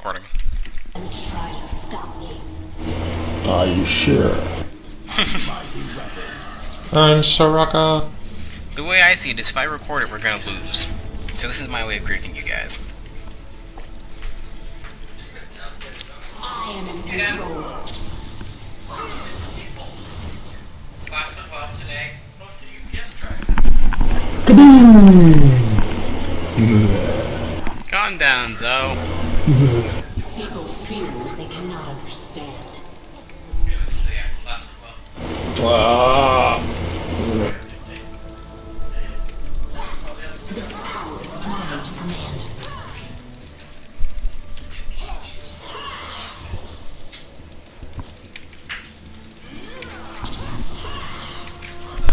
recording. and try to stop me. Are you sure? I'm Soraka. The way I see it is if I record it, we're gonna lose. So this is my way of griefing you guys. I am in control. Class went well today. Calm down, Zoe. People fear what they cannot understand. Ah. This power is mine to command.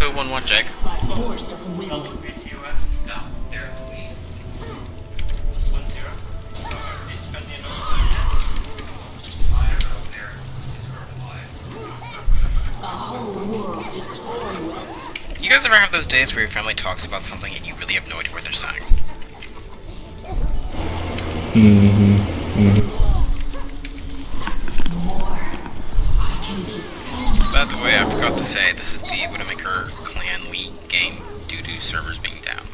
Who won what, Jake? By force of will. You guys ever have those days where your family talks about something and you really have no idea what they're saying? Mm-hmm. More. I can be so much By the way, I forgot to say, this is the Widowmaker Clan League game due to servers being down.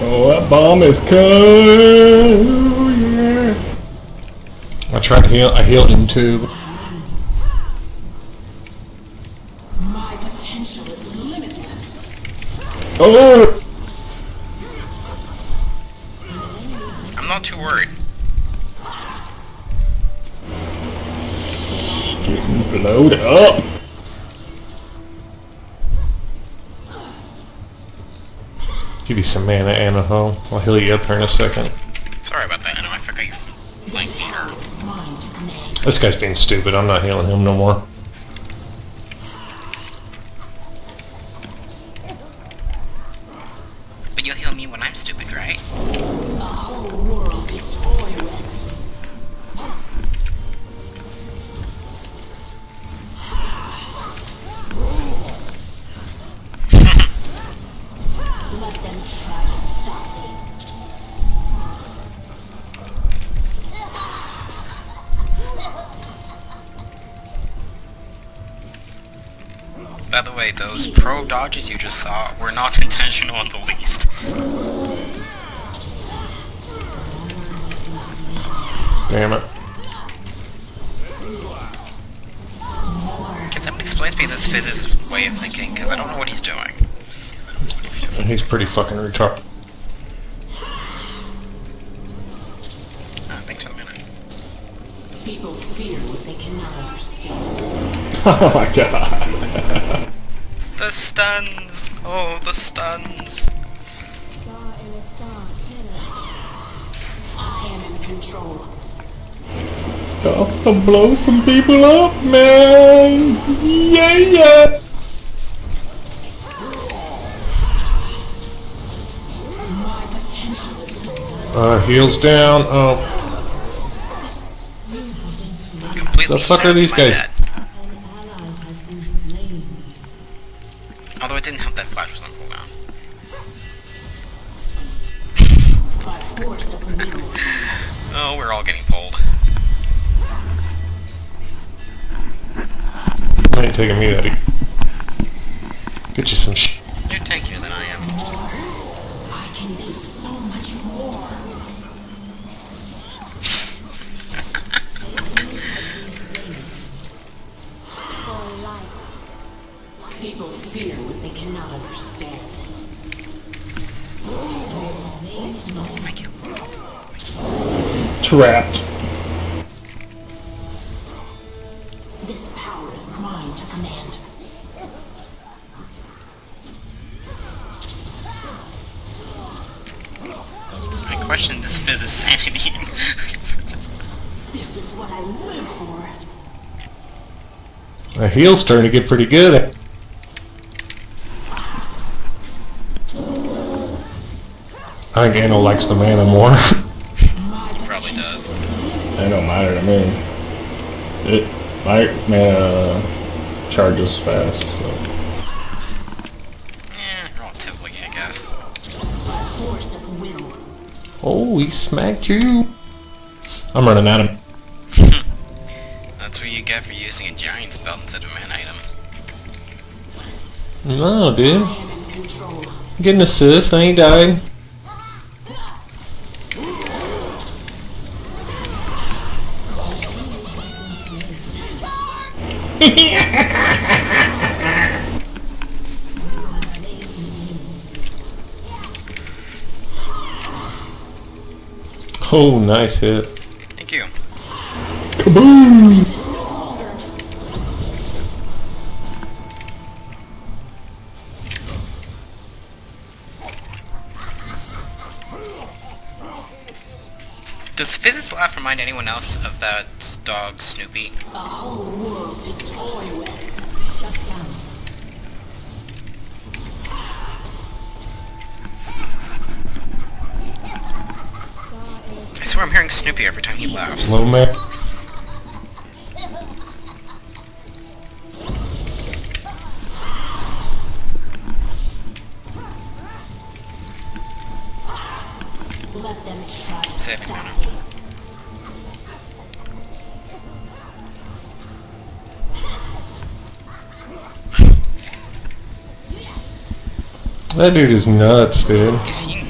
Oh, that bomb is coming. Yeah. I tried to heal. I healed him too. My potential is limitless. Oh. I'm not too worried. Getting blowed up. Give you some mana, Anaho. I'll heal you up here in a second. Sorry about that, Anna. This guy's being stupid. I'm not healing him no more. By the way, those pro dodges you just saw were not intentional in the least. Damn it. Can someone explain to me this Fizz's way of thinking? Because I don't know what he's doing. He's pretty fucking retarded. Ah, thanks for the minute. People fear what they cannot understand. Oh my god. The stuns! Oh, the stuns! I am in control. Got to blow some people up, man. Yeah, yeah. My potential is limitless. Uh, heals down. Oh, Completely The fuck are these guys? bad. Trapped. This power is mine to command. I question this Fizz's sanity. This is what I live for. The heal's starting to get pretty good. I think Anno likes the mana more. My Probably does. That don't matter to me. It my mana uh, charges fast. So. Eh, relatively, I guess. Force of will. Oh, he smacked you. I'm running at him. That's what you get for using a giant spell instead of an item. No, dude. I am in control. Getting assist, I ain't died. Oh, nice hit. Thank you. Kaboom! Does Fizz's laugh remind anyone else of that dog Snoopy? A whole world to toy with. Swear I'm hearing Snoopy every time he laughs. Low Mac. Let them try to Saving mana. That dude is nuts, dude. Is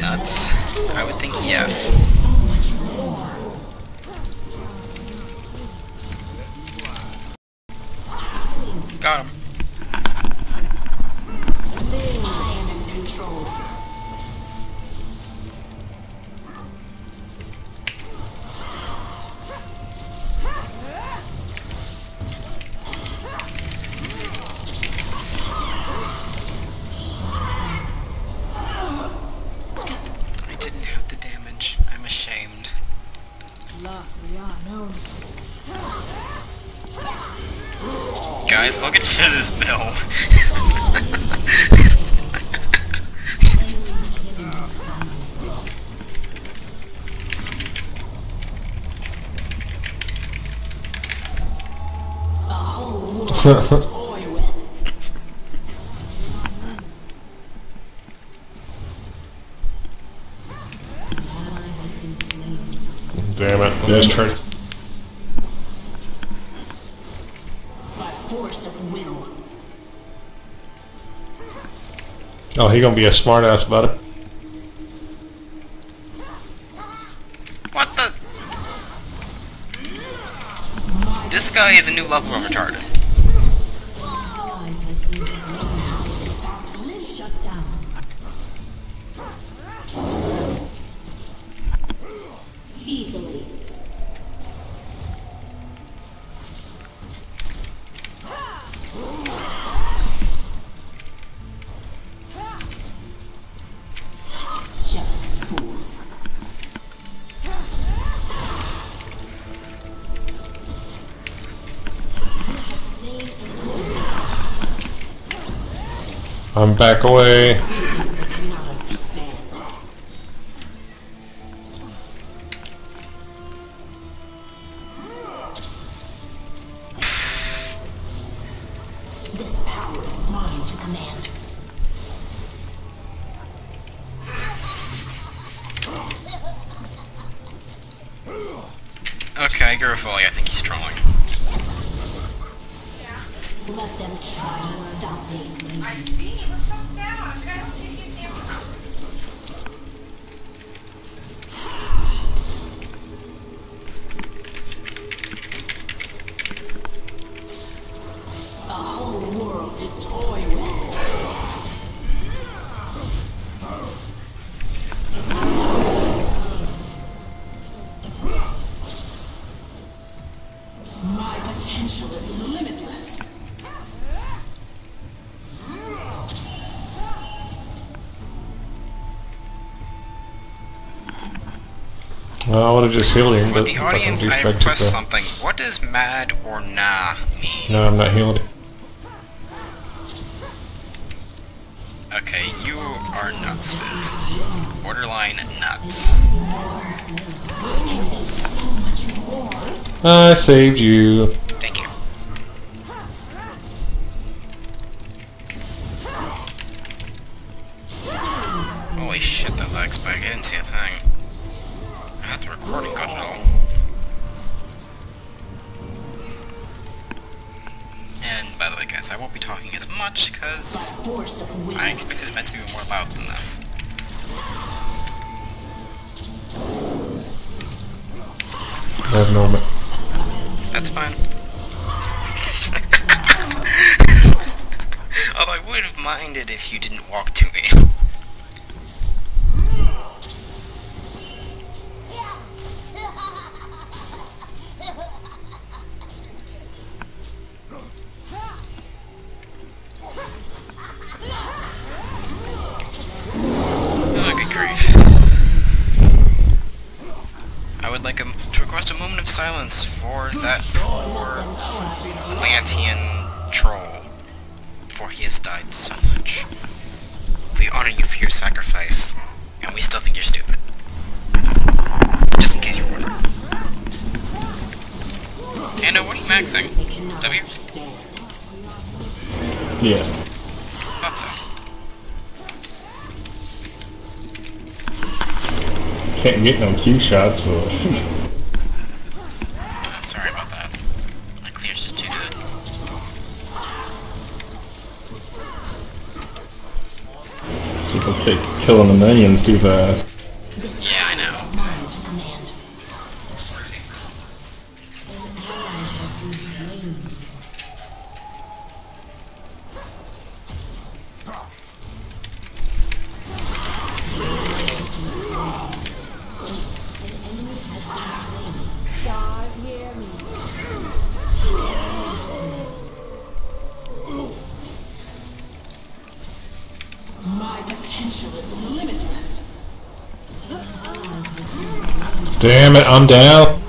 Guys, look at Fizz's build. Damn it. I'm just Oh, he gonna be a smart ass about it. What the? This guy is a new level of retarded. I'm back away. I cannot understand. This power is mine to command. Okay, Garofoli, I think he's trolling. Let them try to stop me. I see. Let's calm down. Well, I would have just healed him, For but the audience, I request something. What does mad or nah mean? No, I'm not healed. Okay, you are nuts, Fizz. Borderline nuts. I saved you. I have no. ma- That's fine. Although oh, I would have minded if you didn't walk to me. Anna, what are you maxing? W? Yeah. Thought so. Can't get no Q shots, so Uh, sorry about that. My clear's just too good. people take killing the minions too fast. Damn it, I'm down.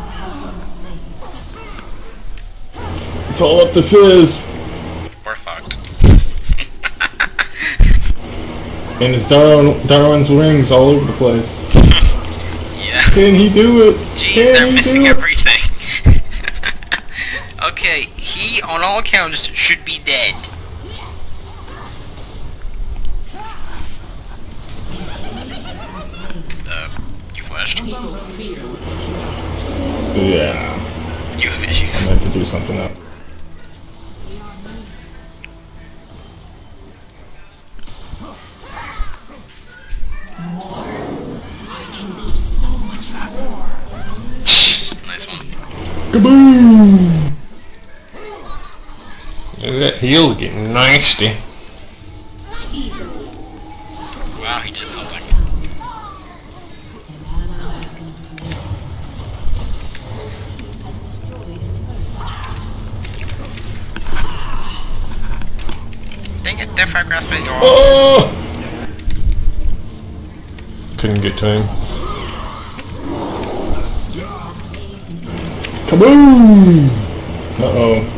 It's all up to Fizz. We're fucked. And it's Darwin, Darwin's wings all over the place. yeah. Can he do it? Jeez, Can they're missing everything. okay, he, on all accounts, should be dead. Kaboom! That heal's getting nasty. Wow, he did something. Dang it, Deathfire Grasp it. Oh, Oh! Couldn't get to him. Kaboom! Uh-oh.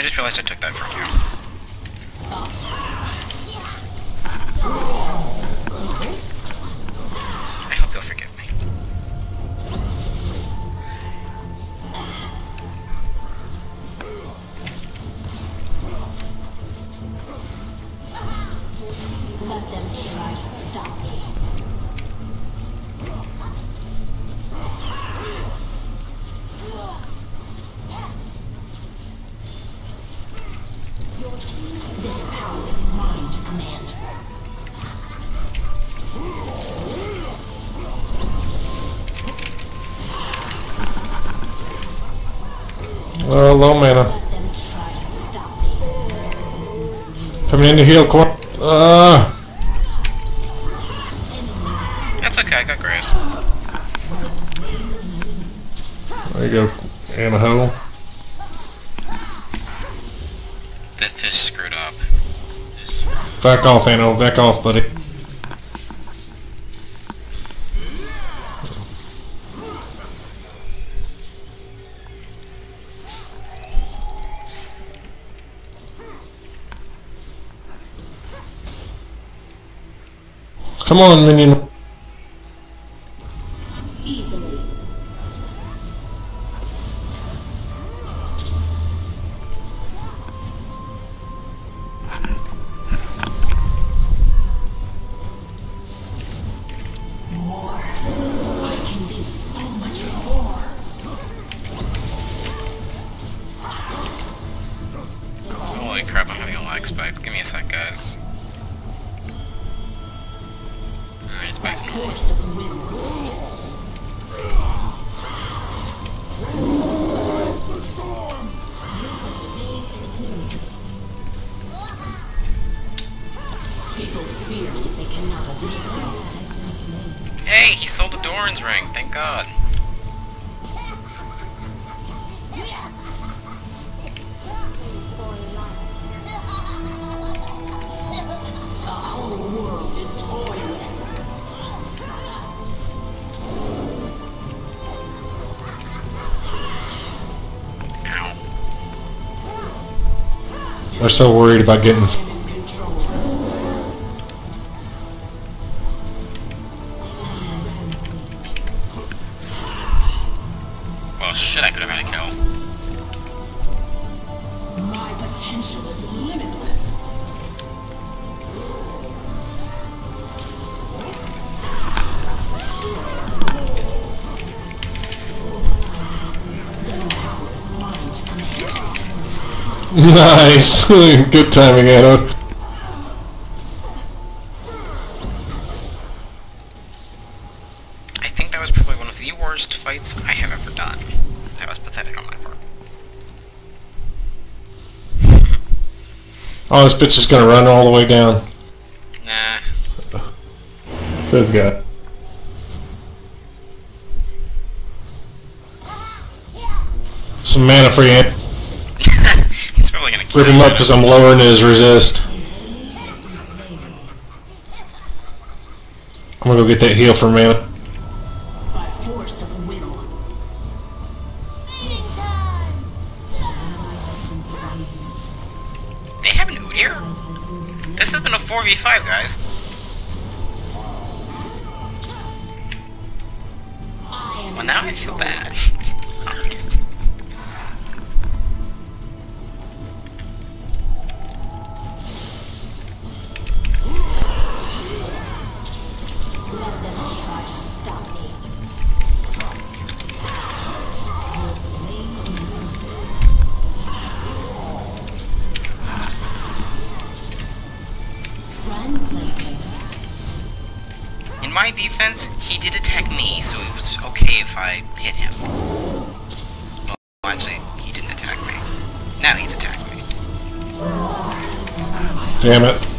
I just realized Oh, low mana. Let them try to stop me. Coming in to heal, come on. Uh, That's okay, I got Graves. there you go, Anaho. The fish screwed up. Back off, Anno. Back off, buddy. Come on, minion. Easily. More. I can be so much more. Holy crap, I'm having a lag spike. Give me a sec, guys. Alright, spike's normal. Force They're so worried about getting. Nice. Good timing, Anno. I think that was probably one of the worst fights I have ever done. That was pathetic on my part. Oh, this bitch is gonna run all the way down. Nah. This guy. Some mana for you. He's probably gonna kill Rip him up because I'm lowering his resist. I'm gonna go get that heal for mana. By defense, he did attack me, so it was okay if I hit him. Well, actually, he didn't attack me. Now he's attacking me. Damn it.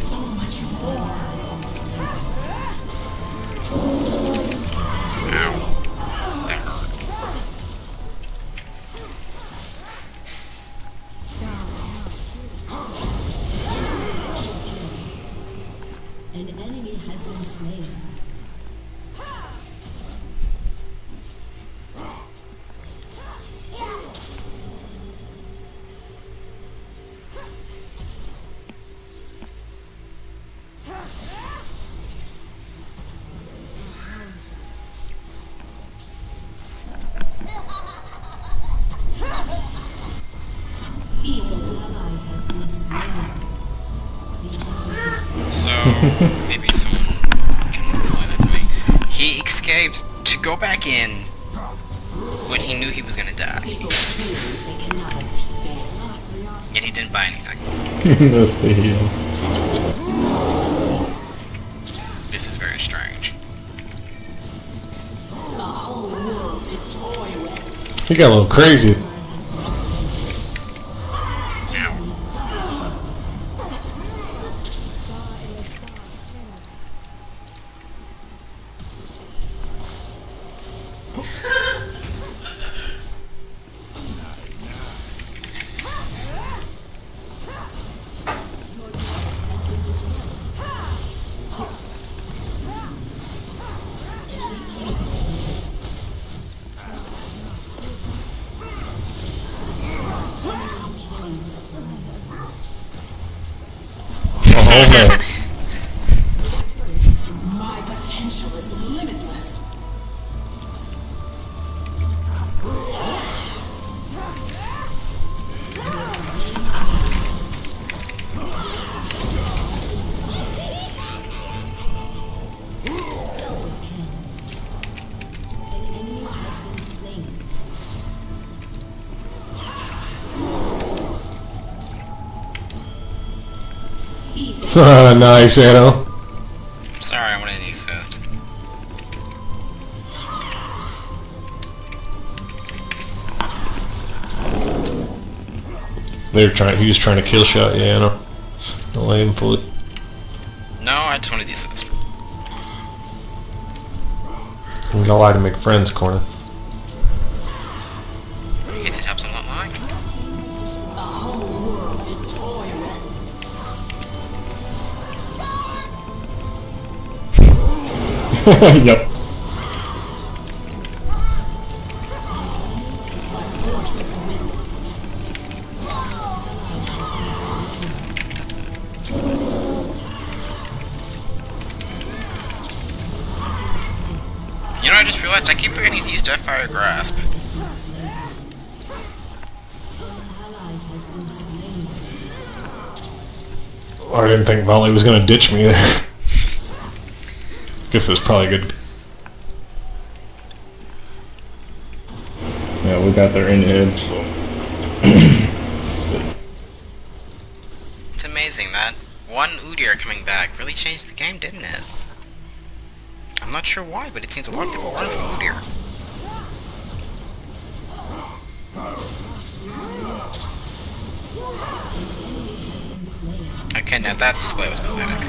Go back in when he knew he was gonna die. People fear what they cannot understand. Yet he didn't buy anything. That's the heal. This is very strange. A whole world to toy with. He got a little crazy. nice, Anno. Sorry, I wanted to assist. They were trying. He was trying to kill shot you, Anno. Don't let him fool it. No, I wanted the assist. I'm gonna lie to make friends, corner. yep. Force of will. You know, I just realized I keep forgetting to use Deathfire Grasp. Oh, I didn't think Volley was gonna ditch me there. Guess it was probably good. Yeah, we got their in edge, so. It's amazing that one Udyr coming back really changed the game, didn't it? I'm not sure why, but it seems a lot of people run from Udyr. Okay, now that display was pathetic.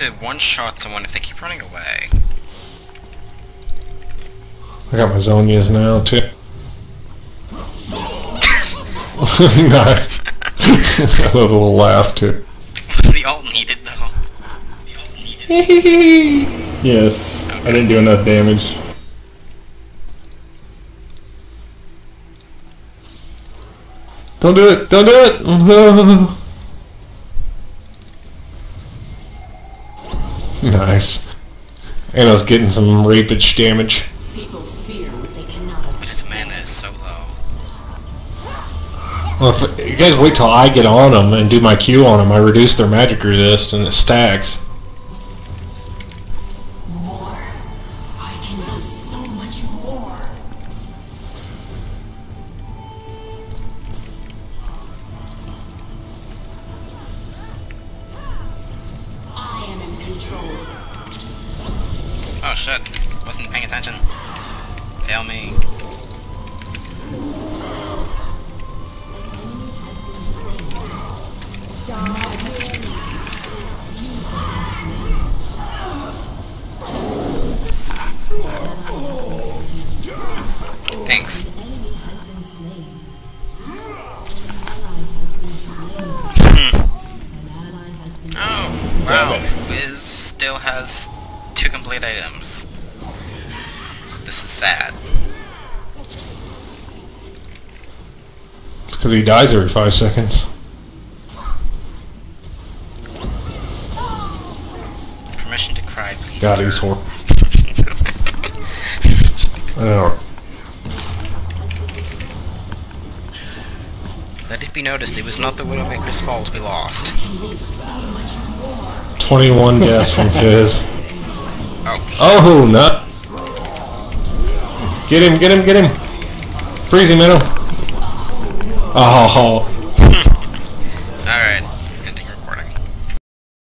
to one-shot someone if they keep running away. I got my Zhonya's now too. nice. I love a little laugh too. Was the ult needed, though? Yes, I didn't do enough damage. Don't do it! Don't do it! nice. And I was getting some rapage damage. People fear what they cannot But his mana is so low. Well, if you guys wait till I get on them and do my Q on them, I reduce their magic resist and it stacks. Oh, wow. Fizz still has two complete items. This is sad. It's because he dies every five seconds. Permission to cry, please. God, sir. he's hor- I know. Let it be noticed, it was not the Widowmaker's fault we lost. Can be so much more. 21 deaths from Fizz. Oh, Oh, nut. Get him, get him, get him. Freeze him, Minnow. Oh,